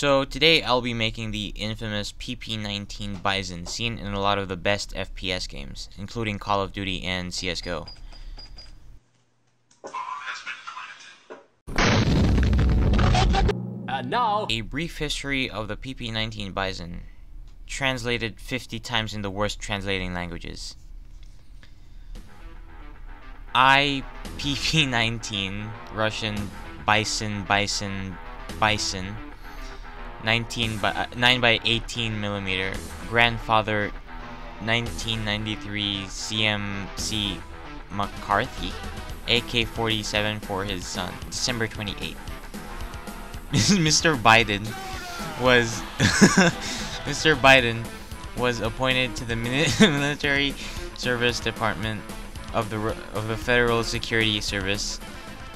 So today I'll be making the infamous PP-19 Bison seen in a lot of the best FPS games, including Call of Duty and CSGO. And now, A brief history of the PP-19 Bison, translated 50 times in the worst translating languages. I PP-19 Russian Bison Bison Bison 19 by uh, 9 by 18 millimeter grandfather 1993 CMC McCarthy AK-47 for his son December 28 Mr. Biden was Mr. Biden was appointed to the military service department of the of the Federal Security Service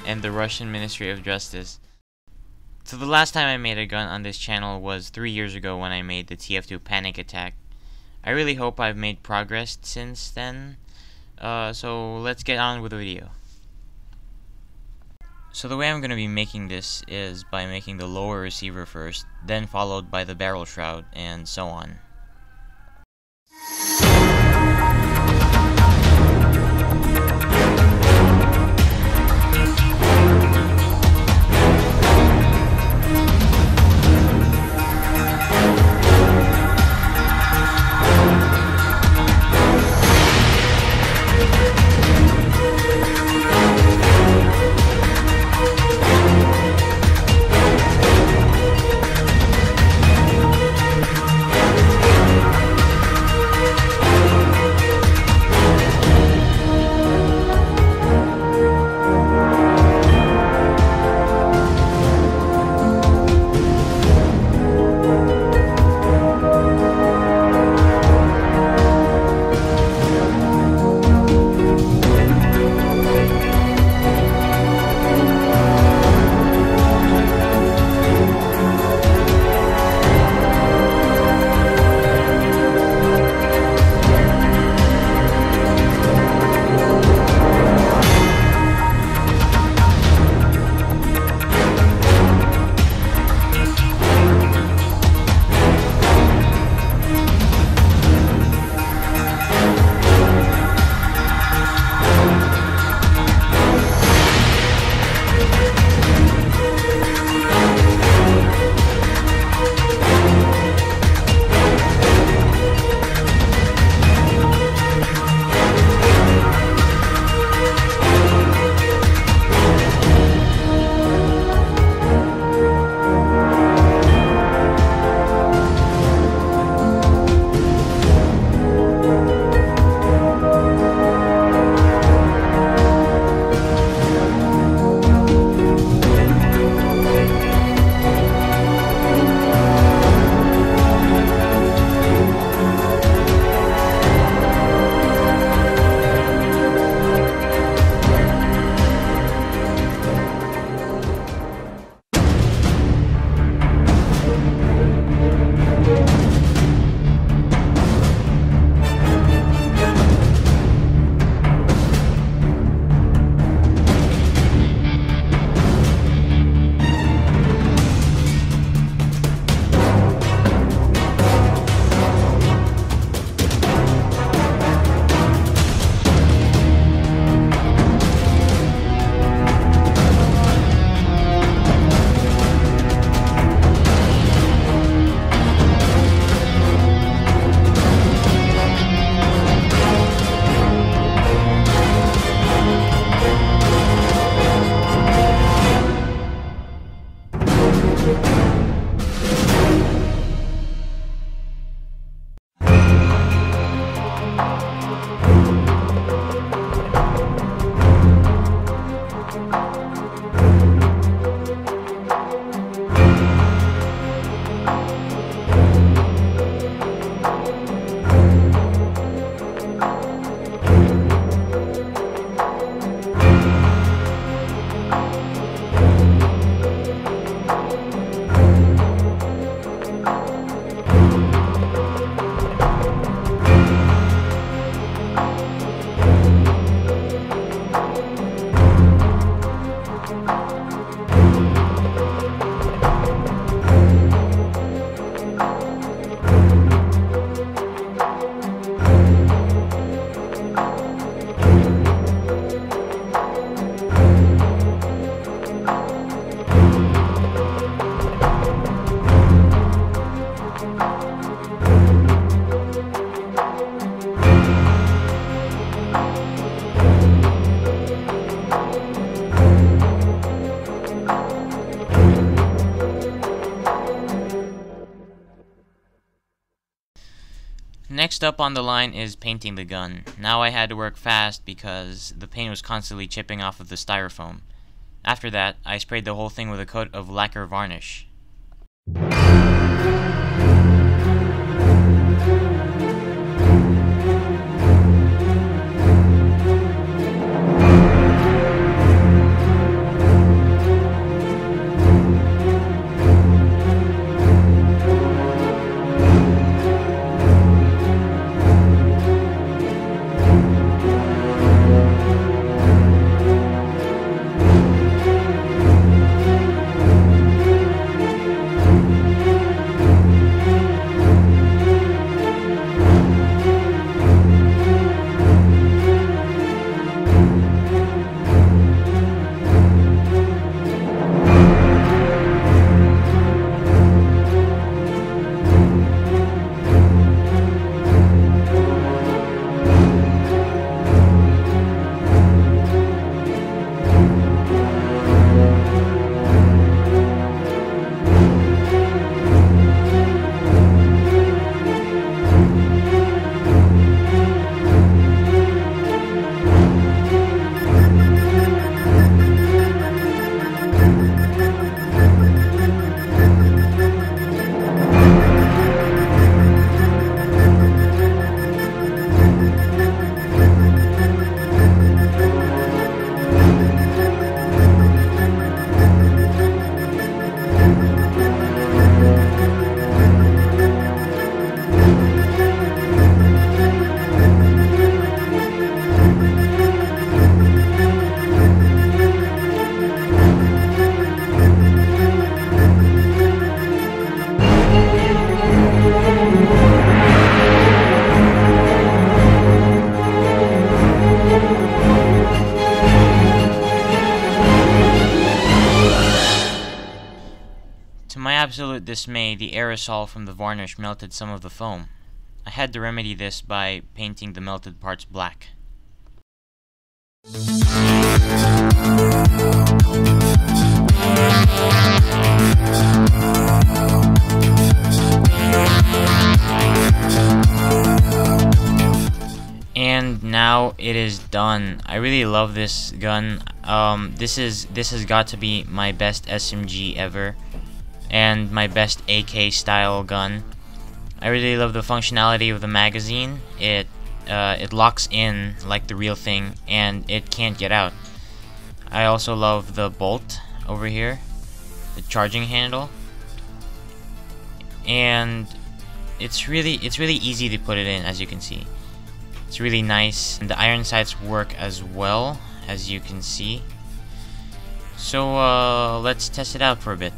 and the Russian Ministry of Justice. So the last time I made a gun on this channel was 3 years ago when I made the TF2 Panic Attack. I really hope I've made progress since then. Uh, so let's get on with the video. So the way I'm going to be making this is by making the lower receiver first, then followed by the barrel shroud, and so on. Next up on the line is painting the gun. Now I had to work fast because the paint was constantly chipping off of the styrofoam. After that, I sprayed the whole thing with a coat of lacquer varnish. Dismay, the aerosol from the varnish melted some of the foam. I had to remedy this by painting the melted parts black. And now it is done. I really love this gun. Um, this is this has got to be my best SMG ever and my best AK style gun. I really love the functionality of the magazine. It uh, it locks in like the real thing and it can't get out. I also love the bolt over here, the charging handle, and it's really it's really easy to put it in as you can see. It's really nice and the iron sights work as well as you can see. So uh, let's test it out for a bit.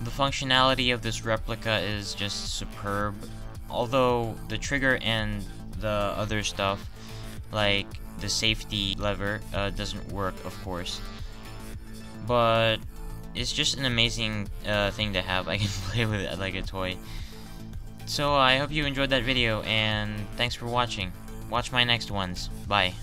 The functionality of this replica is just superb. Although the trigger and the other stuff, like the safety lever, uh, doesn't work, of course. But it's just an amazing uh, thing to have. I can play with it like a toy. So I hope you enjoyed that video, and thanks for watching. Watch my next ones. Bye.